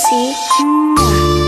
Hum.